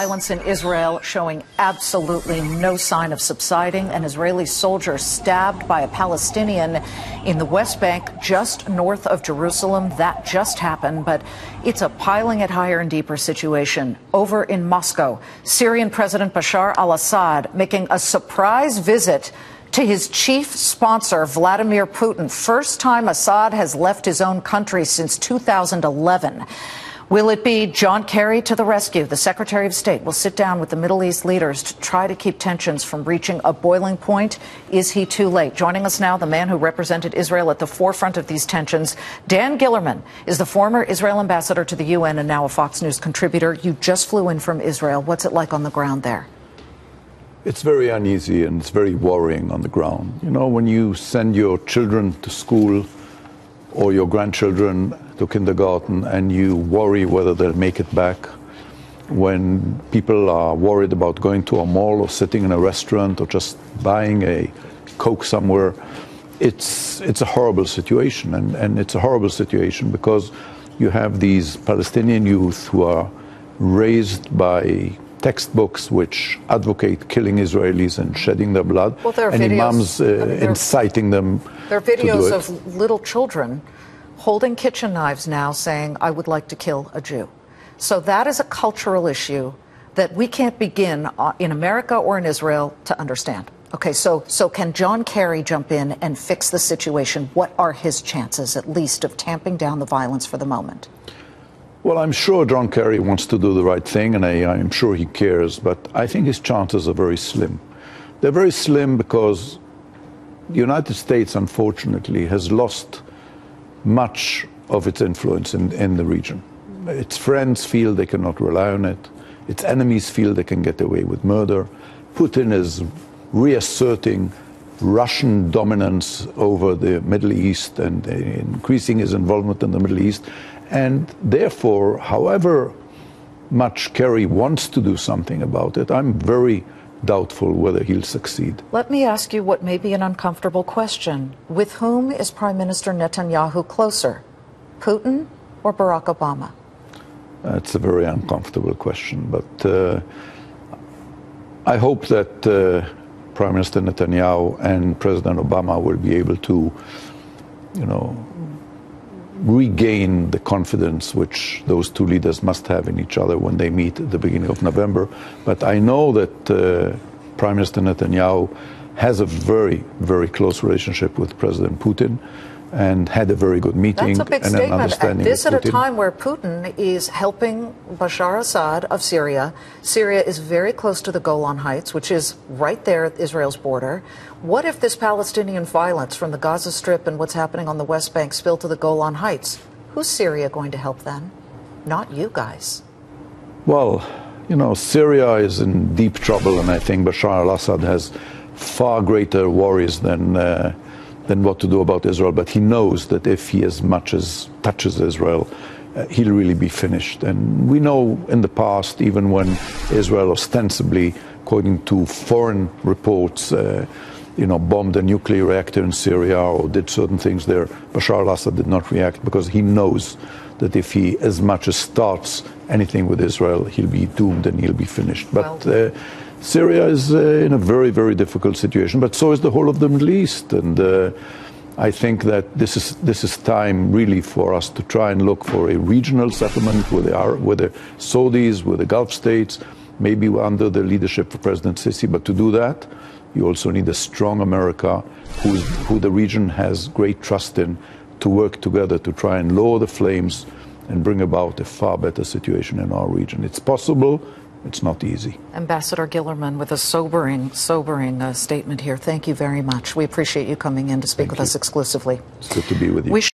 Violence in Israel showing absolutely no sign of subsiding. An Israeli soldier stabbed by a Palestinian in the West Bank just north of Jerusalem. That just happened, but it's a piling it higher and deeper situation over in Moscow. Syrian President Bashar al Assad making a surprise visit to his chief sponsor, Vladimir Putin. First time Assad has left his own country since 2011. Will it be John Kerry to the rescue? The Secretary of State will sit down with the Middle East leaders to try to keep tensions from reaching a boiling point. Is he too late? Joining us now, the man who represented Israel at the forefront of these tensions, Dan Gillerman, is the former Israel ambassador to the UN and now a Fox News contributor. You just flew in from Israel. What's it like on the ground there? It's very uneasy and it's very worrying on the ground. You know, when you send your children to school or your grandchildren to kindergarten and you worry whether they'll make it back. When people are worried about going to a mall or sitting in a restaurant or just buying a Coke somewhere, it's, it's a horrible situation. And, and it's a horrible situation because you have these Palestinian youth who are raised by textbooks which advocate killing Israelis and shedding their blood, well, there are and videos, imams uh, I mean, inciting them. There are videos of little children holding kitchen knives now saying, I would like to kill a Jew. So that is a cultural issue that we can't begin uh, in America or in Israel to understand. Okay, so, so can John Kerry jump in and fix the situation? What are his chances, at least, of tamping down the violence for the moment? Well, I'm sure John Kerry wants to do the right thing, and I, I'm sure he cares, but I think his chances are very slim. They're very slim because the United States, unfortunately, has lost much of its influence in, in the region. Its friends feel they cannot rely on it. Its enemies feel they can get away with murder. Putin is reasserting Russian dominance over the Middle East and increasing his involvement in the Middle East. And therefore, however much Kerry wants to do something about it, I'm very doubtful whether he'll succeed. Let me ask you what may be an uncomfortable question. With whom is Prime Minister Netanyahu closer, Putin or Barack Obama? That's a very uncomfortable question, but uh, I hope that uh, Prime Minister Netanyahu and President Obama will be able to, you know, regain the confidence which those two leaders must have in each other when they meet at the beginning of November. But I know that uh, Prime Minister Netanyahu has a very, very close relationship with President Putin and had a very good meeting That's a big and statement. an understanding. this at a time where Putin is helping Bashar Assad of Syria. Syria is very close to the Golan Heights, which is right there at Israel's border. What if this Palestinian violence from the Gaza Strip and what's happening on the West Bank spill to the Golan Heights? Who's Syria going to help then? Not you guys. Well, you know, Syria is in deep trouble, and I think Bashar al Assad has far greater worries than. Uh, than what to do about Israel. But he knows that if he as much as touches Israel, uh, he'll really be finished. And we know in the past, even when Israel ostensibly, according to foreign reports, uh, you know, bombed a nuclear reactor in Syria or did certain things there, Bashar al-Assad did not react because he knows that if he as much as starts anything with Israel, he'll be doomed and he'll be finished. But uh, Syria is uh, in a very, very difficult situation, but so is the whole of the Middle East. And uh, I think that this is this is time really for us to try and look for a regional settlement with the, with the Saudis, with the Gulf states, maybe under the leadership of President Sisi. But to do that, you also need a strong America who the region has great trust in to work together to try and lower the flames and bring about a far better situation in our region. It's possible. It's not easy. Ambassador Gillerman with a sobering, sobering uh, statement here. Thank you very much. We appreciate you coming in to speak Thank with you. us exclusively. It's good to be with you. We